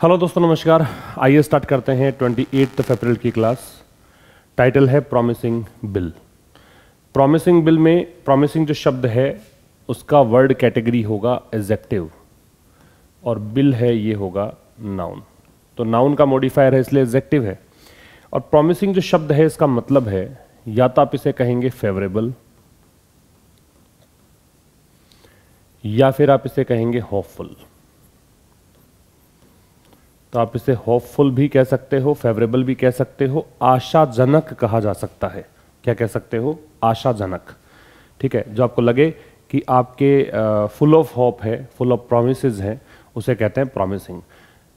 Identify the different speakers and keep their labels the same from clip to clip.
Speaker 1: Hello दोस्तों, नमस्कार। आइए स्टार्ट करते हैं ट्वेंटी एट अप्रैल की क्लास टाइटल है प्रॉमिसिंग बिल प्रॉमिसिंग बिल में प्रॉमिसिंग जो शब्द है, उसका वर्ड कैटेगरी होगा एजेक्टिव और बिल है, ये होगा नाउन तो नाउन का मॉडिफायर है, इसलिए एजेक्टिव है। और प्रॉमिसिंग जो शब्द है, इसका मतलब है, या तो आप इसे कहेंगे फेवरेबल या फिर आप इसे कहेंगे होपफुल तो आप इसे होपफुल भी कह सकते हो फेवरेबल भी कह सकते हो, आशाजनक कहा जा सकता है। क्या कह सकते हो? आशाजनक। ठीक है, जो आपको लगे कि आपके फुल ऑफ़ होप है फुल ऑफ़ प्रोमिस है, उसे कहते हैं प्रॉमिसिंग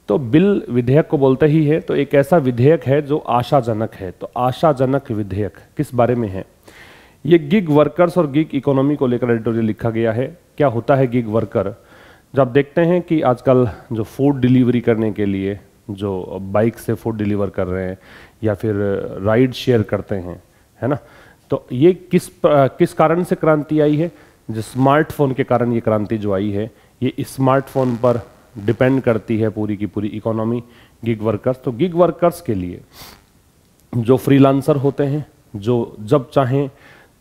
Speaker 1: तो बिल विधेयक को बोलते ही है तो एक ऐसा विधेयक है जो आशाजनक है। तो आशाजनक विधेयक किस बारे में है? ये गिग वर्कर्स और गिग इकोनॉमी को लेकर एडिटोरियल लिखा गया है। क्या होता है गिग वर्कर जब देखते हैं कि आजकल जो फ़ूड डिलीवरी करने के लिए, जो बाइक से फ़ूड डिलीवर कर रहे हैं, या फिर राइड शेयर करते हैं, है ना? तो ये किस किस कारण से क्रांति आई है? जो स्मार्टफ़ोन के कारण ये क्रांति जो आई है, ये स्मार्टफ़ोन पर डिपेंड करती है पूरी की पूरी इकोनॉमी गिग वर्कर्स तो गिग वर्कर्स के लिए जो फ्रीलांसर होते हैं, जो जब चाहें,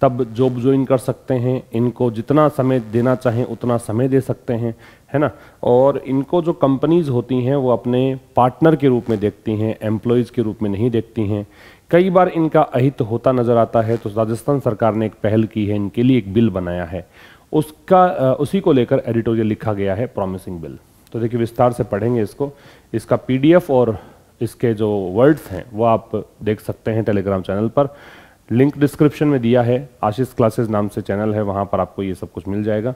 Speaker 1: तब जॉब ज्वाइन कर सकते हैं। इनको जितना समय देना चाहें, उतना समय दे सकते हैं। है ना? और इनको जो कंपनीज़ होती हैं, वो अपने पार्टनर के रूप में देखती हैं एम्प्लॉयज़ के रूप में नहीं देखती हैं। कई बार इनका अहित होता नज़र आता है तो राजस्थान सरकार ने एक पहल की है, इनके लिए एक बिल बनाया है। उसका उसी को लेकर एडिटोरियल लिखा गया है प्रॉमिसिंग बिल तो देखिए, विस्तार से पढ़ेंगे इसको। इसका पीडीएफ और इसके जो वर्ड्स हैं, वो आप देख सकते हैं टेलीग्राम चैनल पर। लिंक डिस्क्रिप्शन में दिया है आशीष क्लासेस नाम से चैनल है, वहाँ पर आपको ये सब कुछ मिल जाएगा।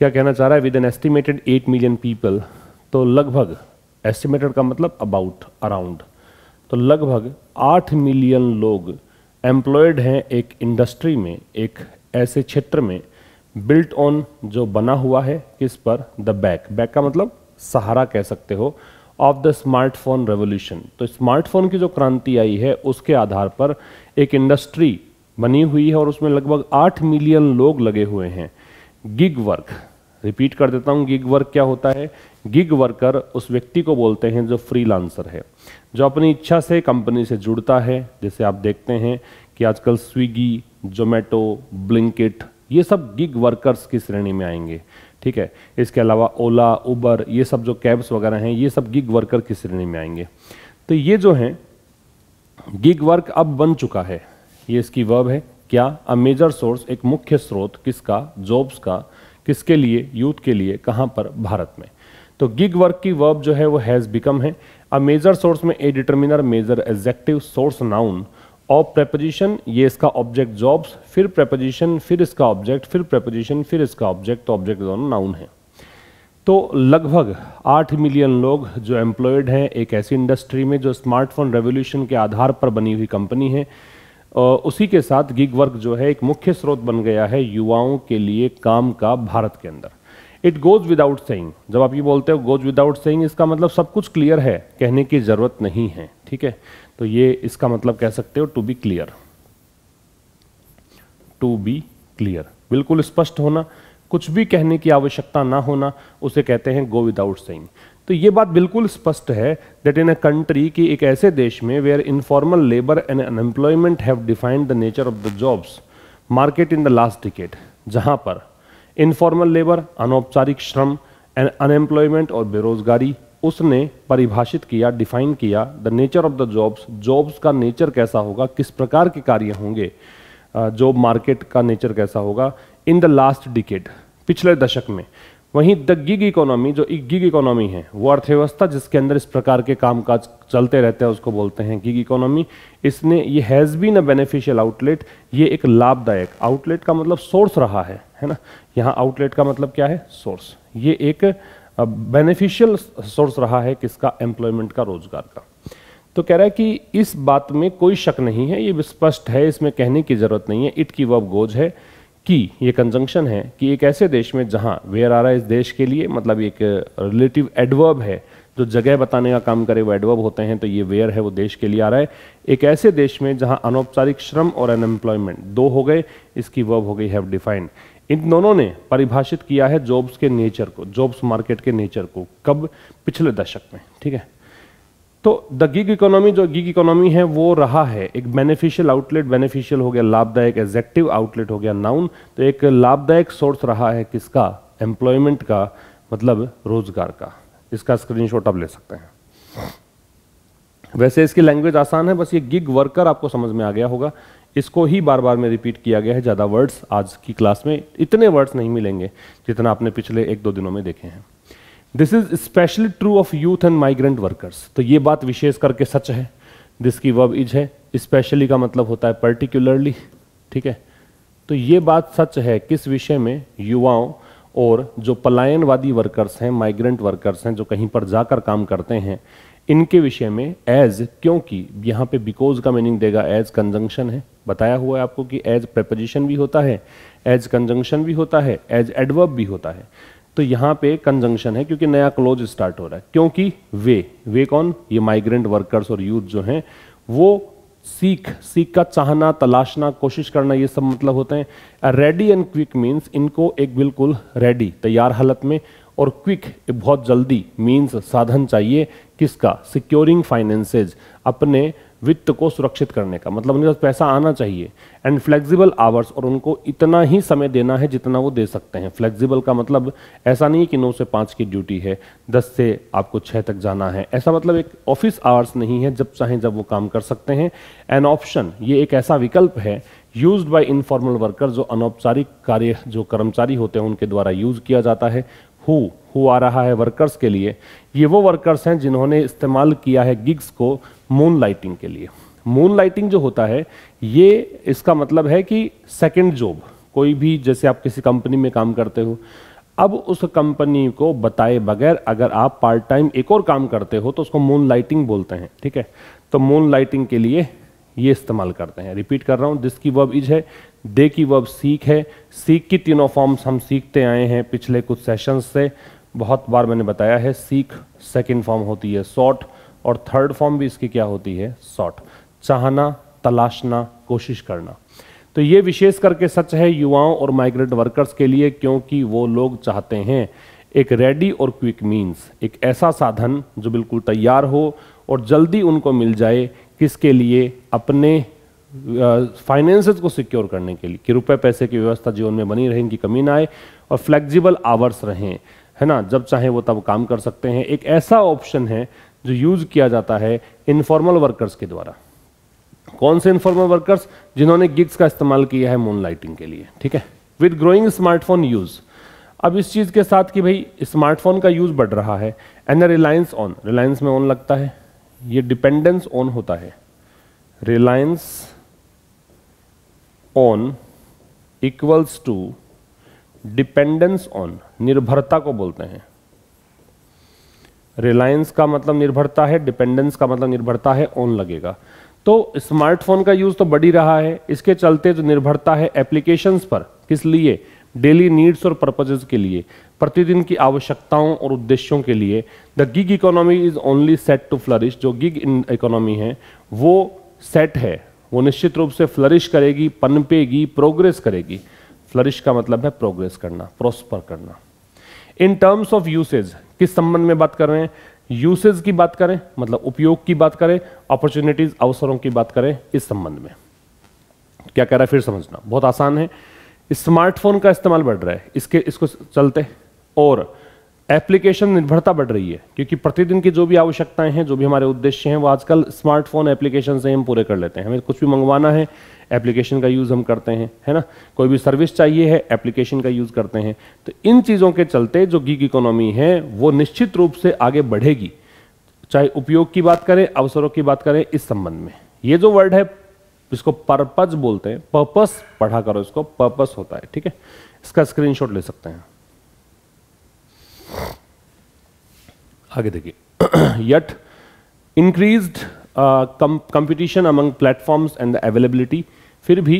Speaker 1: क्या कहना चाह रहा है? With an estimated eight million people तो लगभग एस्टिमेटेड का मतलब अबाउट अराउंड तो लगभग आठ मिलियन लोग एम्प्लॉयड हैं एक इंडस्ट्री में, एक ऐसे क्षेत्र में बिल्ट ऑन जो बना हुआ है, किस पर? द बैक बैक का मतलब सहारा कह सकते हो ऑफ़ द स्मार्टफ़ोन रेवोल्यूशन तो स्मार्टफ़ोन की जो क्रांति आई है, उसके आधार पर एक इंडस्ट्री बनी हुई है और उसमें लगभग आठ मिलियन लोग लगे हुए हैं। गिग वर्क रिपीट कर देता हूँ गिग वर्क क्या होता है? गिग वर्कर उस व्यक्ति को बोलते हैं जो फ्रीलांसर है, जो अपनी इच्छा से कंपनी से जुड़ता है। जैसे आप देखते हैं कि आजकल स्विगी जोमेटो ब्लिंकिट ये सब गिग वर्कर्स की श्रेणी में आएँगे, ठीक है? इसके अलावा ओला उबर ये सब जो कैब्स वगैरह हैं, ये सब गिग वर्कर की श्रेणी में आएँगे। तो ये जो हैं गिग वर्क अब बन चुका है। ये इसकी वर्ब है, क्या? अ मेजर सोर्स एक मुख्य स्रोत किसका? जॉब्स का। किसके लिए, यूथ के लिए, कहाँ पर? भारत में। तो गिग वर्क की वर्ब जो है, वो हैज़ बिकम है। अ मेजर सोर्स में a determiner major adjective source noun of preposition ये इसका ऑब्जेक्ट जॉब्स फिर प्रेपोजिशन फिर इसका ऑब्जेक्ट फिर प्रेपोजिशन फिर इसका ऑब्जेक्ट तो ऑब्जेक्ट दोनों नाउन है। तो लगभग आठ मिलियन लोग जो एम्प्लॉयड हैं, एक ऐसी इंडस्ट्री में जो स्मार्टफ़ोन रेवोल्यूशन के आधार पर बनी हुई कंपनी है। उसी के साथ गिग वर्क जो है एक मुख्य स्रोत बन गया है युवाओं के लिए काम का भारत के अंदर। इट गोज विदाउट सेइंग जब आप ये बोलते हो गोज विदाउट सेइंग इसका मतलब सब कुछ क्लियर है। कहने की ज़रूरत नहीं है, ठीक है? तो ये इसका मतलब कह सकते हो to be clear to be clear बिल्कुल स्पष्ट होना। कुछ भी कहने की आवश्यकता ना होना, उसे कहते हैं गो विदाउट सेइंग तो ये बात बिल्कुल स्पष्ट है दैट इन अ कंट्री की एक ऐसे देश में where informal labour and unemployment have defined the nature of the jobs market in the last decade जहाँ पर इनफॉर्मल लेबर अनौपचारिक श्रम एंड अनएम्प्लॉयमेंट और बेरोजगारी, उसने परिभाषित किया डिफाइन किया the nature of the jobs jobs का नेचर कैसा होगा, किस प्रकार के कार्य होंगे जॉब मार्केट का नेचर कैसा होगा इन द लास्ट डिकेट पिछले दशक में वहीं द गिग इकोनॉमी जो गिग इकोनॉमी है, वो अर्थव्यवस्था जिसके अंदर इस प्रकार के कामकाज चलते रहते हैं, उसको बोलते हैं गिग इकोनॉमी इसने, ये has been a beneficial outlet ये एक लाभदायक आउटलेट का मतलब सोर्स रहा है है ना? यहाँ आउटलेट का मतलब क्या है? सोर्स ये एक बेनिफिशियल सोर्स रहा है किसका? एम्प्लॉयमेंट का, रोज़गार का। तो कह रहा है कि इस बात में कोई शक नहीं है, ये स्पष्ट है, इसमें कहने की ज़रूरत नहीं है इट की वब गोज है। कि ये कंजंक्शन है कि एक ऐसे देश में जहाँ वेयर आ रहा है इस देश के लिए मतलब एक रिलेटिव एडवर्ब है, जो जगह बताने का काम करे, वो एडवर्ब होते हैं तो ये वेयर है, वो देश के लिए आ रहा है। एक ऐसे देश में जहाँ अनौपचारिक श्रम और अनएम्प्लॉयमेंट दो हो गए, इसकी वर्ब हो गई हैव डिफाइंड इन दोनों ने परिभाषित किया है जॉब्स के नेचर को जॉब्स मार्केट के नेचर को, कब? पिछले दशक में, ठीक है? तो द गिग इकोनॉमी जो गिग इकोनॉमी है, वो रहा है। एक बेनिफिशियल आउटलेट बेनिफिशियल हो गया, लाभदायक एजेक्टिव आउटलेट हो गया नाउन तो एक लाभदायक सोर्स रहा है किसका? एम्प्लॉयमेंट का मतलब रोज़गार का। इसका स्क्रीनशॉट आप ले सकते हैं। वैसे इसकी लैंग्वेज आसान है, बस ये गिग वर्कर आपको समझ में आ गया होगा। इसको ही बार बार में रिपीट किया गया है, ज़्यादा वर्ड्स आज की क्लास में इतने वर्ड्स नहीं मिलेंगे, जितना आपने पिछले एक दो दिनों में देखे हैं। This is especially true of youth and migrant workers तो ये बात विशेष करके सच है। दिस की वर्ब इज़ है स्पेशली का मतलब होता है पर्टिकुलरली ठीक है? तो ये बात सच है किस विषय में? युवाओं और जो पलायनवादी वर्कर्स हैं माइग्रेंट वर्कर्स हैं, जो कहीं पर जाकर काम करते हैं, इनके विषय में एज क्योंकि यहाँ पे बिकॉज़ का मीनिंग देगा एज कंजंक्शन है। बताया हुआ है आपको कि एज प्रपोजिशन भी होता है एज कंजंक्शन भी होता है एज एडवर्ब भी होता है। तो यहाँ पे कंजंक्शन है, क्योंकि नया क्लोज स्टार्ट हो रहा है। क्योंकि वे वे कौन? ये माइग्रेंट वर्कर्स और यूथ जो हैं, वो सीख सीख का चाहना, तलाशना, कोशिश करना, ये सब मतलब होते हैं। रेडी एंड क्विक मीन्स इनको एक बिल्कुल रेडी तैयार हालत में, और क्विक बहुत जल्दी मीन्स साधन चाहिए किसका? सिक्योरिंग फाइनेंसेज अपने वित्त को सुरक्षित करने का। मतलब उनके पास पैसा आना चाहिए। एंड फ्लेक्सिबल आवर्स और उनको इतना ही समय देना है जितना वो दे सकते हैं। फ्लेक्सिबल का मतलब ऐसा नहीं है कि नौ से पाँच की ड्यूटी है, दस से आपको छः तक जाना है। ऐसा मतलब एक ऑफ़िस आवर्स नहीं है जब चाहें जब वो काम कर सकते हैं। एन ऑप्शन ये एक ऐसा विकल्प है यूज़ बाय इनफॉर्मल वर्कर जो अनौपचारिक कार्य, जो कर्मचारी होते हैं उनके द्वारा यूज़ किया जाता है। हु हु आ रहा है वर्कर्स के लिए, ये वो वर्कर्स हैं जिन्होंने इस्तेमाल किया है गिग्स को मून लाइटिंग के लिए। मून लाइटिंग जो होता है, ये इसका मतलब है कि सेकेंड जॉब कोई भी जैसे आप किसी कंपनी में काम करते हो, अब उस कंपनी को बताए बगैर अगर आप पार्ट टाइम एक और काम करते हो तो उसको मून लाइटिंग बोलते हैं, ठीक है? तो मून लाइटिंग के लिए ये इस्तेमाल करते हैं। रिपीट कर रहा हूँ दिस की वर्ब इज़ है दे की वर्ब सीख है। सीख की तीनों फॉर्म्स हम सीखते आए हैं पिछले कुछ सेशंस से। बहुत बार मैंने बताया है, सीख सेकंड फॉर्म होती है सॉर्ट और थर्ड फॉर्म भी इसकी क्या होती है? सॉर्ट चाहना, तलाशना, कोशिश करना। तो ये विशेष करके सच है युवाओं और माइग्रेंट वर्कर्स के लिए, क्योंकि वो लोग चाहते हैं एक रेडी और क्विक मीन्स एक ऐसा साधन जो बिल्कुल तैयार हो और जल्दी उनको मिल जाए, किसके लिए? अपने फाइनेंसेस को सिक्योर करने के लिए कि रुपए पैसे की व्यवस्था जीवन में बनी रहे इनकी कमी ना आए और फ्लेक्सिबल आवर्स रहें, है ना? जब चाहे वो तब काम कर सकते हैं। एक ऐसा ऑप्शन है जो यूज़ किया जाता है इनफॉर्मल वर्कर्स के द्वारा। कौन से इनफॉर्मल वर्कर्स जिन्होंने गिग्स का इस्तेमाल किया है मून लाइटिंग के लिए, ठीक है? विद ग्रोइंग स्मार्टफ़ोन यूज़ अब इस चीज़ के साथ कि भाई स्मार्टफ़ोन का यूज़ बढ़ रहा है एंड रिलायंस ऑन रिलायंस में ऑन लगता है। ये डिपेंडेंस ऑन होता है। Reliance on equals to dependence on निर्भरता को बोलते हैं। रिलायंस का मतलब निर्भरता है डिपेंडेंस का मतलब निर्भरता है ऑन लगेगा। तो स्मार्टफ़ोन का यूज़ तो बढ़ रहा है, इसके चलते जो निर्भरता है एप्लीकेशंस पर, किस लिए? डेली नीड्स और पर्पजेज के लिए, प्रतिदिन की आवश्यकताओं और उद्देश्यों के लिए। The gig economy is only set to flourish जो गिग इकोनॉमी है, वो सेट है। वो निश्चित रूप से फ्लरिश करेगी, पनपेगी प्रोग्रेस करेगी। फ्लरिश का मतलब है प्रोग्रेस करना प्रोस्पर करना। इन टर्म्स ऑफ़ यूसेज किस संबंध में बात कर रहे हैं? यूसेज की बात करें मतलब उपयोग की बात करें अपॉर्चुनिटीज़ अवसरों की बात करें, इस संबंध में। क्या कह रहा है? फिर समझना। बहुत आसान है। स्मार्टफ़ोन का इस्तेमाल बढ़ रहा है। इसके, इसको चलते और एप्लीकेशन निर्भरता बढ़ रही है, क्योंकि प्रतिदिन की जो भी आवश्यकताएँ हैं, जो भी हमारे उद्देश्य हैं, वो आजकल स्मार्टफ़ोन एप्लीकेशन से हम पूरे कर लेते हैं। हमें कुछ भी मंगवाना है, एप्लीकेशन का यूज़ हम करते हैं, है ना? कोई भी सर्विस चाहिए है, एप्लीकेशन का यूज़ करते हैं। तो इन चीज़ों के चलते जो गिग इकोनॉमी है, वो निश्चित रूप से आगे बढ़ेगी। चाहे उपयोग की बात करें, अवसरों की बात करें, इस संबंध में। ये जो वर्ड है, इसको पर्पज बोलते हैं, पर्पस, पढ़ा करो इसको, पर्पस होता है, ठीक है? इसका स्क्रीनशॉट ले सकते हैं। आगे देखिए। Yet increased competition among platforms and the availability फिर भी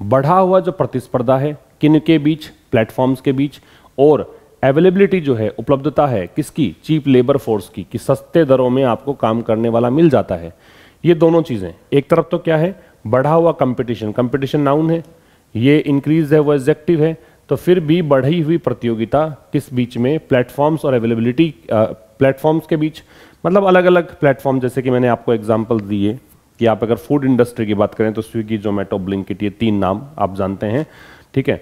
Speaker 1: बढ़ा हुआ जो प्रतिस्पर्धा है, किन के बीच? प्लेटफॉर्म्स के बीच। और अवेलेबिलिटी जो है, उपलब्धता है किसकी? चीप लेबर फोर्स की, कि सस्ते दरों में आपको काम करने वाला मिल जाता है। ये दोनों चीज़ें। एक तरफ़ तो क्या है? बढ़ा हुआ कंपटीशन कंपटीशन नाउन है। ये इंक्रीज है, वो एग्जेक्टिव है। तो फिर भी बढ़ी हुई प्रतियोगिता किस बीच में? प्लेटफॉर्म्स और अवेलेबिलिटी प्लेटफॉर्म्स के बीच। मतलब अलग अलग प्लेटफॉर्म जैसे कि मैंने आपको एग्ज़ाम्पल दिए कि आप अगर फ़ूड इंडस्ट्री की बात करें तो स्विगी जोमेटो ब्लिंकिट ये तीन नाम आप जानते हैं। ठीक है?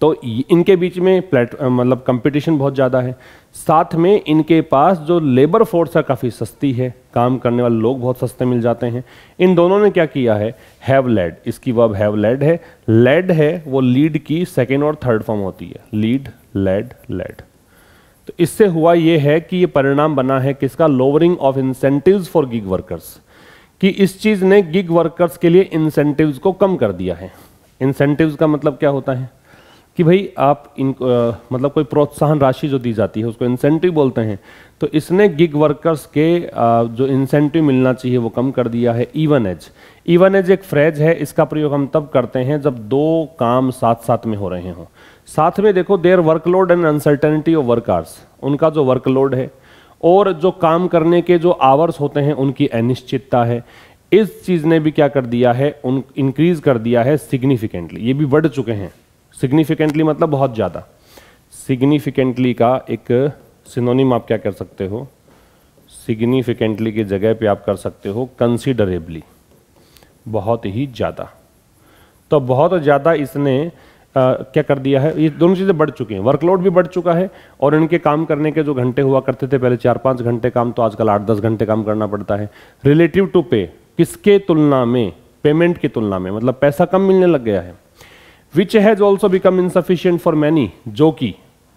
Speaker 1: तो इनके बीच में प्लेट मतलब कंपटीशन बहुत ज़्यादा है। साथ में इनके पास जो लेबर फोर्स है काफ़ी सस्ती है, काम करने वाले लोग बहुत सस्ते मिल जाते हैं। इन दोनों ने क्या किया है? हैव लेड इसकी वर्ब हैव लेड है। लेड है, वो लीड की सेकेंड और थर्ड फॉर्म होती है। लीड लेड लेड तो इससे हुआ ये है कि ये परिणाम बना है किसका? Lowering of incentives for gig workers कि इस चीज़ ने गिग वर्कर्स के लिए इंसेंटिव्स को कम कर दिया है। इंसेंटिव्स का मतलब क्या होता है? कि भाई आप इन आ, मतलब कोई प्रोत्साहन राशि जो दी जाती है उसको इंसेंटिव बोलते हैं तो इसने गिग वर्कर्स के आ, जो इंसेंटिव मिलना चाहिए वो कम कर दिया है इवन एज इवन एज एक फ्रेज है इसका प्रयोग हम तब करते हैं जब दो काम साथ साथ में हो रहे हों। साथ में देखो there workload and uncertainty of workers उनका जो वर्कलोड है और जो काम करने के जो आवर्स होते हैं उनकी अनिश्चितता है। इस चीज़ ने भी क्या कर दिया है उन इंक्रीज कर दिया है सिग्निफिकेंटली ये भी बढ़ चुके हैं। सिग्निफिकेंटली मतलब बहुत ज़्यादा। सिग्निफिकेंटली का एक सिनोनिम आप क्या कर सकते हो? सिग्निफिकेंटली की जगह पे आप कर सकते हो कंसिडरेबली बहुत ही ज़्यादा। तो बहुत ज़्यादा इसने आ, क्या कर दिया है? ये दोनों चीज़ें बढ़ चुकी हैं। वर्कलोड भी बढ़ चुका है और इनके काम करने के जो घंटे हुआ करते थे पहले चार पाँच घंटे काम तो आजकल आठ दस घंटे काम करना पड़ता है। रिलेटिव टू पे किसके तुलना में? पेमेंट की तुलना में मतलब पैसा कम मिलने लग गया है। Which has also become insufficient for many जो कि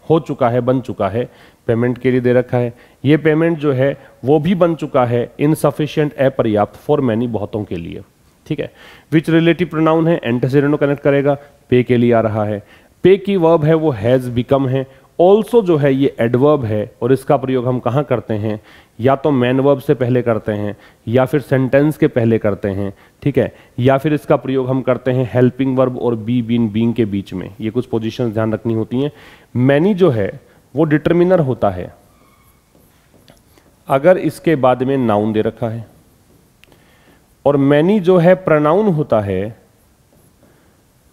Speaker 1: हो चुका है, बन चुका है पेमेंट के लिए दे रखा है। ये पेमेंट जो है, वो भी बन चुका है इनसफिशियंट अपर्याप्त फॉर मैनी बहुतों के लिए। ठीक है? विच रिलेटिव प्रोनाउन है एंटेसिडेंट कनेक्ट करेगा पे के लिए आ रहा है। पे की वर्ब है, वो हैज़ बिकम है ऑल्सो जो है ये एडवर्ब है और इसका प्रयोग हम कहाँ करते हैं? या तो मैन वर्ब से पहले करते हैं, या फिर सेंटेंस के पहले करते हैं, ठीक है? या फिर इसका प्रयोग हम करते हैं हेल्पिंग वर्ब और बी बीन बींग के बीच में। ये कुछ पोजिशन ध्यान रखनी होती हैं। मैनी जो है, वो डिटर्मिनर होता है। अगर इसके बाद में नाउन दे रखा है, और मैनी जो है प्रनाउन होता है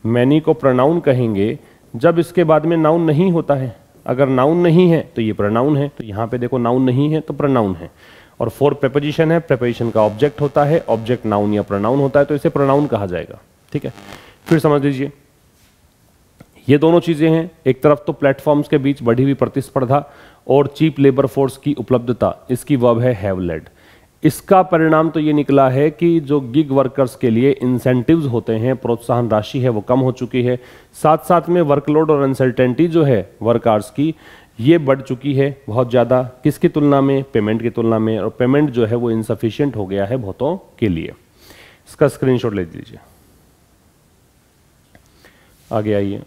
Speaker 1: मैनी को प्रनाउन कहेंगे, जब इसके बाद में नाउन नहीं होता है अगर नाउन नहीं है तो ये प्रनाउन है तो यहाँ पे देखो नाउन नहीं है तो प्रनाउन है। और फोर प्रेपोजिशन है प्रेपोजिशन का ऑब्जेक्ट होता है ऑब्जेक्ट नाउन या प्रोनाउन होता है तो इसे प्रोनाउन कहा जाएगा, ठीक है? फिर समझ लीजिए, ये दोनों चीज़ें हैं, एक तरफ़ तो प्लेटफॉर्म्स के बीच बढ़ी हुई प्रतिस्पर्धा और चीप लेबर फोर्स की उपलब्धता, इसकी वर्ब है हैव लेड इसका परिणाम तो ये निकला है कि जो गिग वर्कर्स के लिए इंसेंटिव्स होते हैं, प्रोत्साहन राशि है, वो कम हो चुकी है। साथ साथ में वर्कलोड और अनसर्टेनिटी जो है वर्कर्स की, ये बढ़ चुकी है बहुत ज़्यादा। किसकी तुलना में? पेमेंट की तुलना में। और पेमेंट जो है वो इनसफिशियंट हो गया है बहुतों के लिए। इसका स्क्रीनशॉट ले लीजिए। आगे आइए।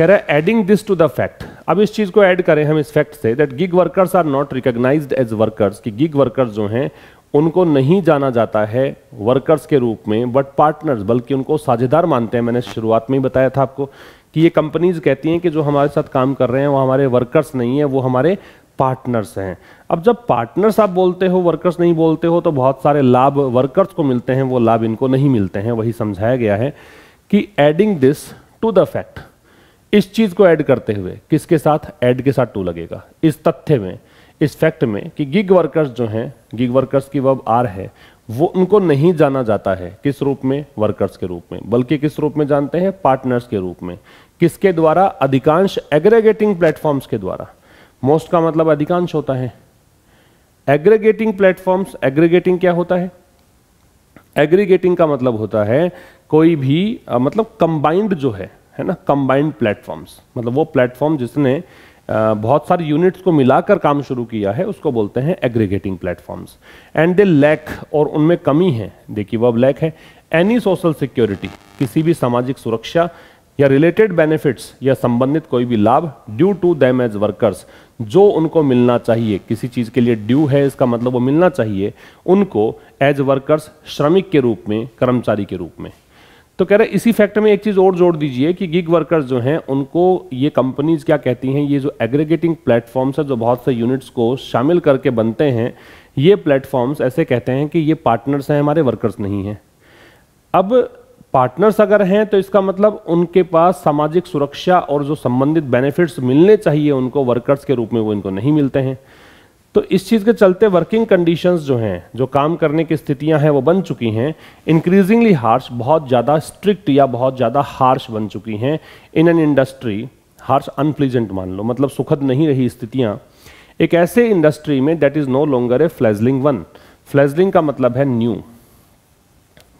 Speaker 1: कह रहा है adding this to the fact अब इस चीज़ को ऐड करें हम इस फैक्ट से that gig workers are not recognised as workers कि गिग वर्कर्स जो हैं, उनको नहीं जाना जाता है वर्कर्स के रूप में बट पार्टनर्स बल्कि उनको साझेदार मानते हैं। मैंने शुरुआत में ही बताया था आपको कि ये कंपनीज़ कहती हैं कि जो हमारे साथ काम कर रहे हैं, वो हमारे वर्कर्स नहीं है, वो हमारे पार्टनर्स हैं। अब जब पार्टनर्स आप बोलते हो वर्कर्स नहीं बोलते हो तो बहुत सारे लाभ वर्कर्स को मिलते हैं, वो लाभ इनको नहीं मिलते हैं। वही समझाया गया है कि adding this to the fact इस चीज़ को ऐड करते हुए किसके साथ ऐड के साथ टू लगेगा? इस तथ्य में, इस फैक्ट में कि गिग वर्कर्स जो हैं गिग वर्कर्स की वर्ब आर है, वो उनको नहीं जाना जाता है किस रूप में? वर्कर्स के रूप में। बल्कि किस रूप में जानते हैं? पार्टनर्स के रूप में। किसके द्वारा? अधिकांश एग्रेगेटिंग प्लेटफॉर्म्स के द्वारा। मोस्ट का मतलब अधिकांश होता है। एग्रीगेटिंग प्लेटफॉर्म्स एग्रीगेटिंग क्या होता है? एग्रीगेटिंग का मतलब होता है कोई भी मतलब कंबाइंड जो है है ना कंबाइंड प्लेटफॉर्म्स मतलब वो प्लेटफॉर्म जिसने बहुत सारी यूनिट्स को मिलाकर काम शुरू किया है, उसको बोलते हैं aggregating platforms and they lack और उनमें कमी है, देखिए वो लैक है एनी सोशल सिक्योरिटी किसी भी सामाजिक सुरक्षा या रिलेटेड बेनिफिट्स या संबंधित कोई भी लाभ due to them as workers जो उनको मिलना चाहिए, किसी चीज़ के लिए ड्यू है, इसका मतलब वो मिलना चाहिए, उनको एज वर्कर्स श्रमिक के रूप में, कर्मचारी के रूप में। तो कह रहे इसी फैक्ट में एक चीज़ और जोड़ दीजिए कि गिग वर्कर्स जो हैं, उनको ये कंपनीज़ क्या कहती हैं, ये जो एग्रीगेटिंग प्लेटफॉर्म्स है, जो बहुत से यूनिट्स को शामिल करके बनते हैं, ये प्लेटफॉर्म्स ऐसे कहते हैं कि ये पार्टनर्स हैं, हमारे वर्कर्स नहीं हैं। अब पार्टनर्स अगर हैं तो इसका मतलब उनके पास सामाजिक सुरक्षा और जो संबंधित बेनिफिट्स मिलने चाहिए उनको वर्कर्स के रूप में वो इनको नहीं मिलते हैं। तो इस चीज़ के चलते वर्किंग कंडीशंस जो हैं, जो काम करने की स्थितियाँ हैं, वो बन चुकी हैं। इंक्रीजिंगली हार्श बहुत ज़्यादा स्ट्रिक्ट या बहुत ज़्यादा हार्श बन चुकी हैं। In an industry harsh unpleasant मान लो मतलब सुखद नहीं रही स्थितियाँ। एक ऐसे इंडस्ट्री में that is no longer a fledgling one fledgling का मतलब है न्यू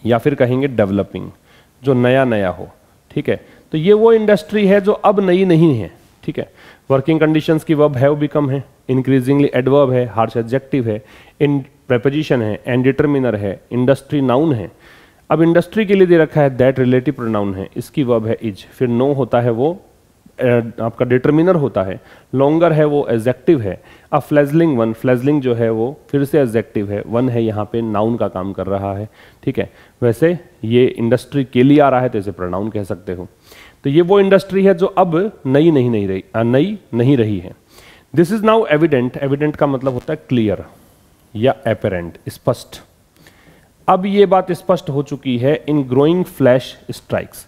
Speaker 1: या फिर कहेंगे डेवलपिंग जो नया नया हो। ठीक है? तो ये वो इंडस्ट्री है जो अब नई नहीं है। ठीक है? वर्किंग कंडीशंस की वर्ब हैव बिकम है इंक्रीजिंगली एडवर्ब है हार्श एडजेक्टिव है इन प्रेपोजिशन है एंड डिटर्मिनर है इंडस्ट्री नाउन है। अब इंडस्ट्री के लिए दे रखा है दैट रिलेटिव प्रोनाउन है, इसकी वर्ब है इज़ फिर नो होता है वो आपका डिटर्मिनर होता है लॉन्गर है वो एजेक्टिव है, अब फ्लेजलिंग वन फ्लेजलिंग जो है वो फिर से एजेक्टिव है वन है यहाँ पे नाउन का काम कर रहा है, ठीक है? वैसे ये इंडस्ट्री के लिए आ रहा है तो इसे प्रोनाउन कह सकते हो। तो ये वो इंडस्ट्री है जो अब नई नहीं नहीं रही नई नहीं रही है। This is now evident evident का मतलब होता है क्लियर या एपेरेंट स्पष्ट। अब ये बात स्पष्ट हो चुकी है in growing flash strikes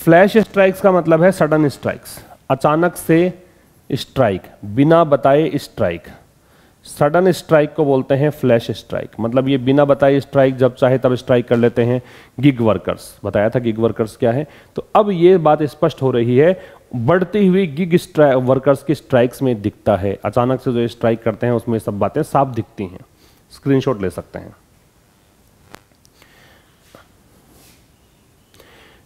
Speaker 1: flash strikes का मतलब है सडन स्ट्राइक्स अचानक से स्ट्राइक बिना बताए स्ट्राइक सडन स्ट्राइक को बोलते हैं फ्लैश स्ट्राइक। मतलब ये बिना बताए स्ट्राइक, जब चाहे तब स्ट्राइक कर लेते हैं गिग वर्कर्स। बताया था गिग वर्कर्स क्या है? तो अब ये बात स्पष्ट हो रही है, बढ़ती हुई गिग वर्कर्स की स्ट्राइक्स में दिखता है। अचानक से जो स्ट्राइक करते हैं, उसमें सब बातें साफ़ दिखती हैं। स्क्रीनशॉट ले सकते हैं।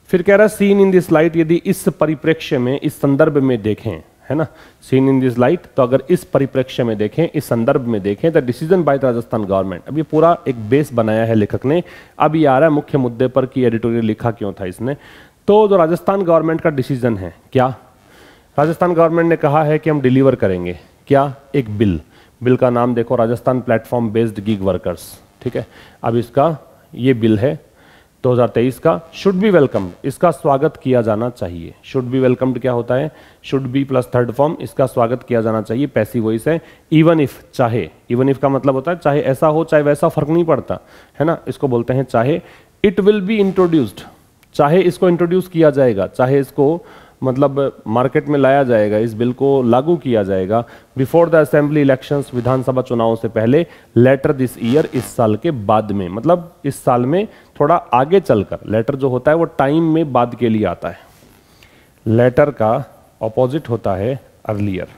Speaker 1: फिर कह रहा सीन इन दिस लाइट यदि इस परिप्रेक्ष्य में, इस संदर्भ में देखें। है ना? सीन इन दिस लाइट तो अगर इस परिप्रेक्ष्य में देखें, इस संदर्भ में देखें the decision by the Rajasthan government अब ये पूरा एक बेस बनाया है लेखक ने। अब ये आ रहा है मुख्य मुद्दे पर कि एडिटोरियल लिखा क्यों था इसने। तो जो राजस्थान गवर्नमेंट का डिसीज़न है, क्या? राजस्थान गवर्नमेंट ने कहा है कि हम डिलीवर करेंगे। क्या? एक बिल बिल का नाम देखो Rajasthan platform based gig workers ठीक है? अब इसका ये बिल है 2023 का शुड बी वेलकम इसका स्वागत किया जाना चाहिए। शुड बी वेलकम्ड क्या होता है? Should be plus third form इसका स्वागत किया जाना चाहिए पैसी वॉइस है। इवन इफ़ चाहे। इवन इफ़ का मतलब होता है, चाहे ऐसा हो, चाहे वैसा फ़र्क नहीं पड़ता, है ना? इसको बोलते हैं चाहे। इट विल बी इंट्रोड्यूस्ड चाहे इसको इंट्रोड्यूस किया जाएगा, चाहे इसको मतलब मार्केट में लाया जाएगा, इस बिल को लागू किया जाएगा। बिफोर द असेंबली इलेक्शंस विधानसभा चुनावों से पहले लेटर दिस ईयर इस साल के बाद में मतलब इस साल में थोड़ा आगे चलकर लेटर जो होता है वो टाइम में बाद के लिए आता है। लेटर का ऑपोजिट होता है अर्लियर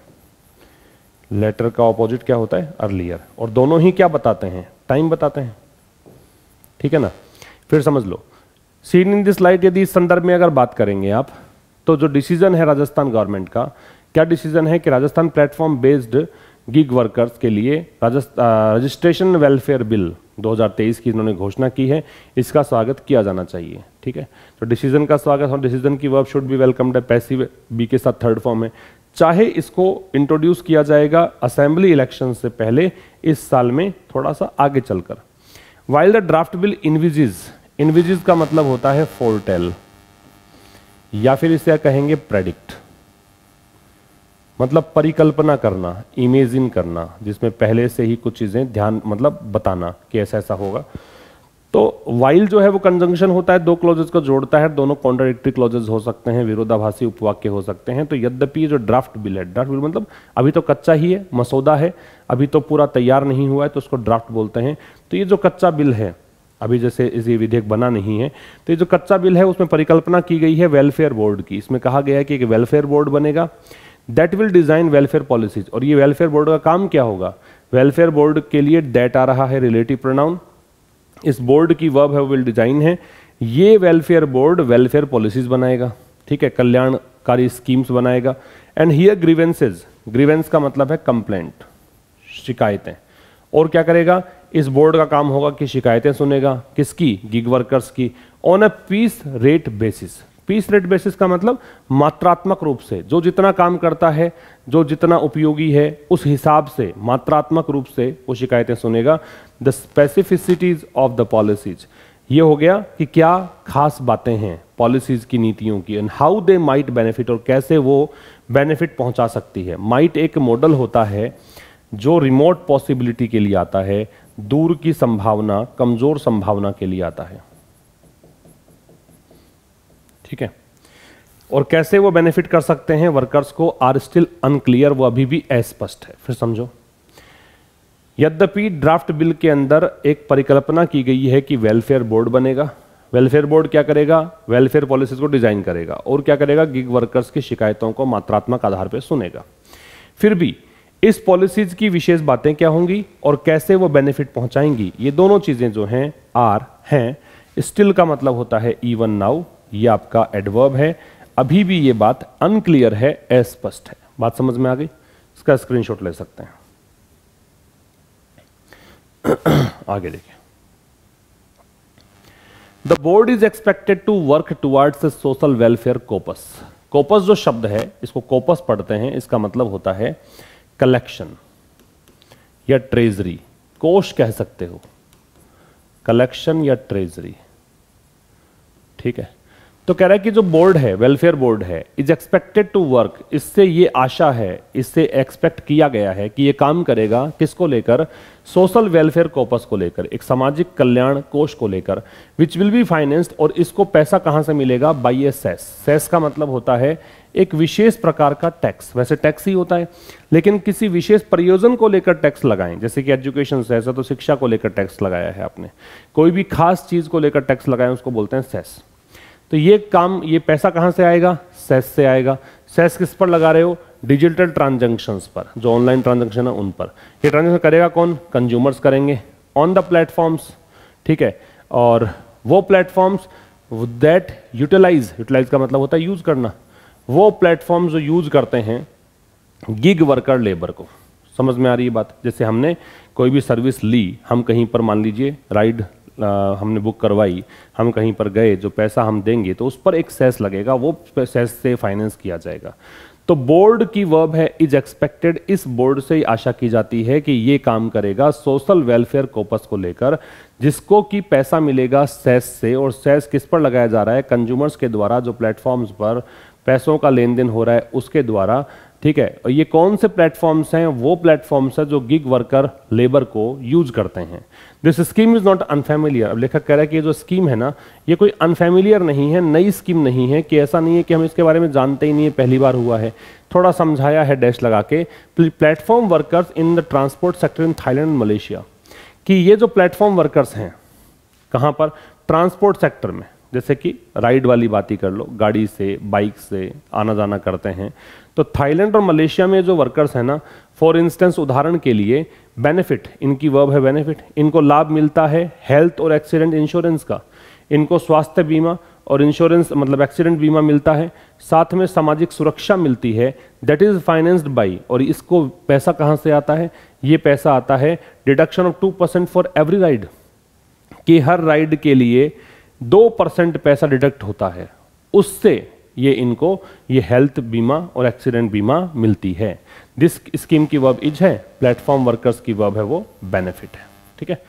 Speaker 1: लेटर का ऑपोजिट क्या होता है? अर्लियर और दोनों ही क्या बताते हैं? टाइम बताते हैं। ठीक है ना? फिर समझ लो। सीन इन दिस लाइट यदि इस संदर्भ में अगर बात करेंगे आप तो जो डिसीज़न है राजस्थान गवर्नमेंट का, क्या डिसीज़न है कि Rajasthan platform based gig workers के लिए रजिस्ट्रेशन वेलफेयर बिल 2023 की इन्होंने घोषणा की है, इसका स्वागत किया जाना चाहिए, ठीक है? तो डिसीज़न का स्वागत, और डिसीज़न की वर्ब शुड बी वेलकम्ड है पैसिव बी के साथ थर्ड फॉर्म है। चाहे इसको इंट्रोड्यूस किया जाएगा असेंबली इलेक्शन से पहले, इस साल में थोड़ा सा आगे चलकर। While the draft bill envisages envisages का मतलब होता है फोरटेल या फिर इसे कहेंगे प्रेडिक्ट मतलब परिकल्पना करना इमेजिन करना, जिसमें पहले से ही कुछ चीज़ें ध्यान मतलब बताना कि ऐसा ऐसा होगा। तो वाइल जो है वो कंजंक्शन होता है, दो क्लोजेस को जोड़ता है, दोनों कॉन्ट्राडिक्टरी क्लोजेस हो सकते हैं, विरोधाभासी उपवाक्य हो सकते हैं। तो यद्यपि जो ड्राफ्ट बिल है ड्राफ्ट बिल मतलब अभी तो कच्चा ही है, मसौदा है, अभी तो पूरा तैयार नहीं हुआ है तो उसको ड्राफ्ट बोलते हैं। तो ये जो कच्चा बिल है अभी जैसे इसी विधेयक बना नहीं है तो ये जो कच्चा बिल है उसमें परिकल्पना की गई है वेलफेयर बोर्ड की। इसमें कहा गया है कि एक वेलफेयर बोर्ड बनेगा that will design welfare policies और ये वेलफेयर बोर्ड का काम क्या होगा? वेलफेयर बोर्ड के लिए डेट आ रहा है रिलेटिव प्रोनाउन इस बोर्ड की वर्ब है विल डिज़ाइन है। ये वेलफेयर बोर्ड वेलफेयर पॉलिसीज़ बनाएगा, ठीक है? कल्याणकारी स्कीम्स बनाएगा। एंड हियर ग्रीवेंसेज ग्रीवेंस का मतलब है कंप्लेंट शिकायतें। और क्या करेगा? इस बोर्ड का काम होगा कि शिकायतें सुनेगा, किसकी? गिग वर्कर्स की। On a piece rate basis piece rate basis का मतलब मात्रात्मक रूप से। जो जितना काम करता है, जो जितना उपयोगी है, उस हिसाब से, मात्रात्मक रूप से वो शिकायतें सुनेगा। The specificities of the policies ये हो गया कि क्या खास बातें हैं पॉलिसीज़ की नीतियों की and how they might benefit और कैसे वो बेनिफिट पहुँचा सकती है। माइट एक मॉडल होता है जो रिमोट पॉसिबिलिटी के लिए आता है। दूर की संभावना, कमज़ोर संभावना के लिए आता है। ठीक है? और कैसे वो बेनिफिट कर सकते हैं वर्कर्स को? आर स्टिल अनक्लियर वो अभी भी अस्पष्ट है। फिर समझो। यद्यपि ड्राफ्ट बिल के अंदर एक परिकल्पना की गई है कि वेलफेयर बोर्ड बनेगा। वेलफेयर बोर्ड क्या करेगा? वेलफेयर पॉलिसीज़ को डिज़ाइन करेगा और क्या करेगा? गिग वर्कर्स की शिकायतों को मात्रात्मक आधार पर सुनेगा। फिर भी इस पॉलिसीज़ की विशेष बातें क्या होंगी और कैसे वो बेनिफिट पहुंचाएँगी? ये दोनों चीज़ें जो हैं, आर हैं। स्टिल का मतलब होता है इवन नाउ ये आपका एडवर्ब है। अभी भी ये बात अनक्लियर है अस्पष्ट है। बात समझ में आ गई? इसका स्क्रीनशॉट ले सकते हैं। आगे देखिए। The board is expected to work towards social welfare corpus corpus जो शब्द है, इसको कोपस पढ़ते हैं, इसका मतलब होता है कलेक्शन या ट्रेजरी कोष कह सकते हो। कलेक्शन या ट्रेजरी ठीक है? तो कह रहा है कि जो बोर्ड है वेलफेयर बोर्ड है इज़ एक्सपेक्टेड टू वर्क इससे ये आशा है, इससे एक्सपेक्ट किया गया है कि ये काम करेगा किसको लेकर? सोशल वेलफेयर कोपस को लेकर, एक सामाजिक कल्याण कोष को लेकर विच विल बी फाइनेंस्ड और इसको पैसा कहाँ से मिलेगा? बाई ए सेस सेस का मतलब होता है एक विशेष प्रकार का टैक्स वैसे टैक्स ही होता है, लेकिन किसी विशेष प्रयोजन को लेकर टैक्स लगाएँ। जैसे कि एजुकेशन सेस है तो शिक्षा को लेकर टैक्स लगाया है आपने। कोई भी खास चीज़ को लेकर टैक्स लगाएँ, उसको बोलते हैं सेस तो ये काम, ये पैसा कहाँ से आएगा? सेस से आएगा। सेस किस पर लगा रहे हो? डिजिटल ट्रांजेक्शन पर, जो ऑनलाइन ट्रांजेक्शन है उन पर। ये ट्रांजेक्शन करेगा कौन? कंज्यूमर्स करेंगे। ऑन द प्लेटफॉर्म्स, ठीक है? और वो प्लेटफॉर्म्स दैट यूटिलाइज यूटिलाइज का मतलब होता है यूज़ करना। वो प्लेटफॉर्म जो यूज़ करते हैं गिग वर्कर लेबर को। समझ में आ रही है बात? जैसे हमने कोई भी सर्विस ली, हम कहीं पर मान लीजिए राइड हमने बुक करवाई, हम कहीं पर गए, जो पैसा हम देंगे तो उस पर एक सेस लगेगा, वो सेस से फाइनेंस किया जाएगा। तो बोर्ड की वर्ब है इज़ एक्सपेक्टेड इस बोर्ड से आशा की जाती है कि ये काम करेगा सोशल वेलफेयर कोपस को लेकर, जिसको कि पैसा मिलेगा सेस से, और सेस किस पर लगाया जा रहा है? कंज्यूमर्स के द्वारा, जो प्लेटफॉर्म्स पर पैसों का लेन देन हो रहा है, उसके द्वारा। ठीक है? और ये कौन से प्लेटफॉर्म्स हैं? वो प्लेटफॉर्म्स है जो गिग वर्कर लेबर को यूज़ करते हैं। This scheme is not unfamiliar अब लेखक कह रहा है कि ये जो स्कीम है ना, ये कोई अनफेमिलियर नहीं है, नई स्कीम नहीं है कि ऐसा नहीं है कि हम इसके बारे में जानते ही नहीं है, पहली बार हुआ है। थोड़ा समझाया है डैश लगा के। Platform workers in the transport sector in Thailand and Malaysia कि ये जो प्लेटफॉर्म वर्कर्स हैं, कहाँ पर? ट्रांसपोर्ट सेक्टर में। जैसे कि राइड वाली बात ही कर लो। गाड़ी से बाइक से आना जाना करते हैं। तो थाईलैंड और मलेशिया में जो वर्कर्स हैं ना फॉर इंस्टेंस उदाहरण के लिए बेनिफिट इनकी वर्ब है बेनिफिट इनको लाभ मिलता है हेल्थ और एक्सीडेंट इंश्योरेंस का। इनको स्वास्थ्य बीमा और इंश्योरेंस मतलब एक्सीडेंट बीमा मिलता है, साथ में सामाजिक सुरक्षा मिलती है दैट इज़ फाइनेंस्ड बाई और इसको पैसा कहाँ से आता है? ये पैसा आता है deduction of two percent for every ride कि हर राइड के लिए दो परसेंट पैसा डिडक्ट होता है। उससे ये इनको ये हेल्थ बीमा और एक्सीडेंट बीमा मिलती है। दिस स्कीम की वर्ब इज़ है प्लेटफॉर्म वर्कर्स की वर्ब है, वो बेनिफिट है। ठीक है?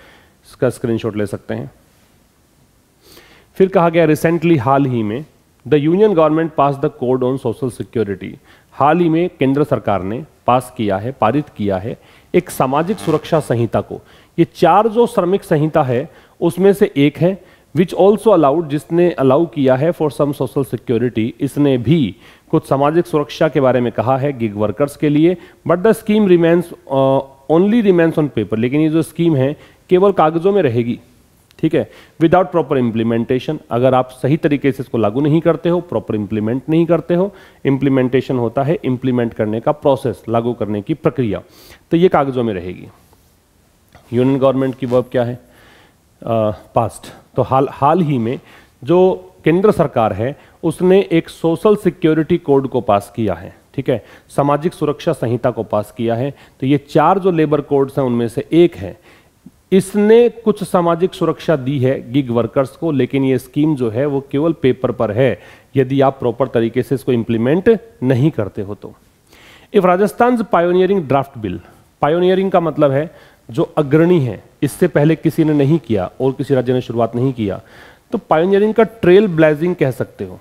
Speaker 1: इसका स्क्रीनशॉट ले सकते हैं। फिर कहा गया रिसेंटली हाल ही में the union government pass the code on social security हाल ही में केंद्र सरकार ने पास किया है, पारित किया है एक सामाजिक सुरक्षा संहिता को। ये चार जो श्रमिक संहिता है, उसमें से एक है विच ऑल्सो अलाउड जिसने अलाउ किया है फॉर सम सोशल सिक्योरिटी इसने भी कुछ सामाजिक सुरक्षा के बारे में कहा है गिग वर्कर्स के लिए but the scheme remains only remains on paper लेकिन ये जो स्कीम है, केवल कागजों में रहेगी, ठीक है? विदाउट प्रॉपर इंप्लीमेंटेशन अगर आप सही तरीके से इसको लागू नहीं करते हो प्रॉपर इंप्लीमेंट नहीं करते हो इंप्लीमेंटेशन होता है इंप्लीमेंट करने का प्रोसेस लागू करने की प्रक्रिया। तो ये कागजों में रहेगी। यूनियन गवर्नमेंट की वर्ब क्या है? पास्ट तो हाल हाल ही में जो केंद्र सरकार है, उसने एक सोशल सिक्योरिटी कोड को पास किया है, ठीक है? सामाजिक सुरक्षा संहिता को पास किया है। तो ये चार जो लेबर कोड्स हैं, उनमें से एक है। इसने कुछ सामाजिक सुरक्षा दी है गिग वर्कर्स को, लेकिन ये स्कीम जो है, वो केवल पेपर पर है। यदि आप प्रॉपर तरीके से इसको इंप्लीमेंट नहीं करते हो तो। If Rajasthan pioneering draft bill pioneering का मतलब है जो अग्रणी है, इससे पहले किसी ने नहीं किया और किसी राज्य ने शुरुआत नहीं किया तो पायोनियरिंग का ट्रेल ब्लेजिंग कह सकते हो।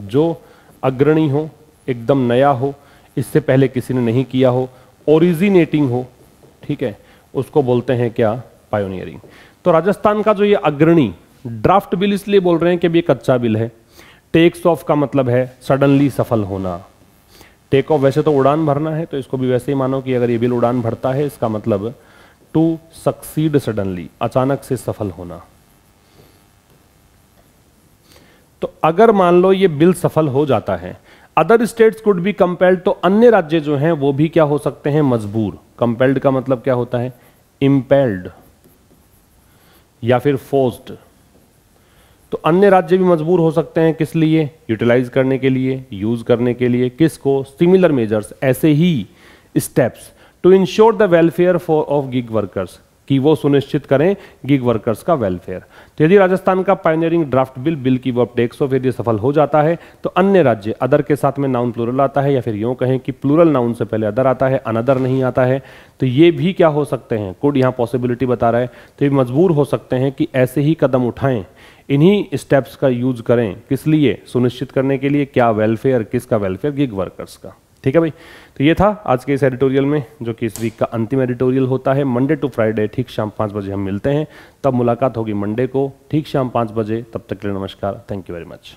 Speaker 1: जो अग्रणी हो, एकदम नया हो, इससे पहले किसी ने नहीं किया हो ओरिजिनेटिंग हो, ठीक है, उसको बोलते हैं क्या? पायोनियरिंग तो राजस्थान का जो ये अग्रणी ड्राफ्ट बिल इसलिए बोल रहे हैं कि ये कच्चा बिल है। टेक्स ऑफ़ का मतलब है सडनली सफल होना। टेक ऑफ़ वैसे तो उड़ान भरना है तो इसको भी वैसे ही मानो कि अगर ये बिल उड़ान भरता है, इसका मतलब टू सक्सीड सडनली अचानक से सफल होना। तो अगर मान लो ये बिल सफल हो जाता है other states could be compelled तो अन्य राज्य जो हैं, वो भी क्या हो सकते हैं? मजबूर। कंपेल्ड का मतलब क्या होता है? इंपेल्ड या फिर फोर्स्ड तो अन्य राज्य भी मजबूर हो सकते हैं किस लिए? यूटिलाइज करने के लिए यूज़ करने के लिए, किसको? सिमिलर मेजर्स ऐसे ही steps to ensure the welfare for of gig workers कि वो सुनिश्चित करें गिग वर्कर्स का वेलफेयर तो यदि राजस्थान का पायनियरिंग ड्राफ्ट बिल बिल की वर्क टेक्स ऑफ़ यदि सफल हो जाता है तो अन्य राज्य अदर के साथ में नाउन प्लूरल आता है, या फिर यूँ कहें कि प्लूरल नाउन से पहले अदर आता है अनदर नहीं आता है तो ये भी क्या हो सकते हैं? कुड यहाँ पॉसिबिलिटी बता रहा है तो ये मजबूर हो सकते हैं कि ऐसे ही कदम उठाएँ, इन्हीं स्टेप्स का यूज़ करें, किस लिए? सुनिश्चित करने के लिए क्या वेलफेयर किसका वेलफेयर गिग वर्कर्स का। ठीक है भाई? तो ये था आज के इस एडिटोरियल में, जो कि इस वीक का अंतिम एडिटोरियल होता है। मंडे टू फ्राइडे ठीक शाम पाँच बजे हम मिलते हैं। तब मुलाकात होगी मंडे को, ठीक शाम पाँच बजे। तब तक के लिए नमस्कार। Thank you very much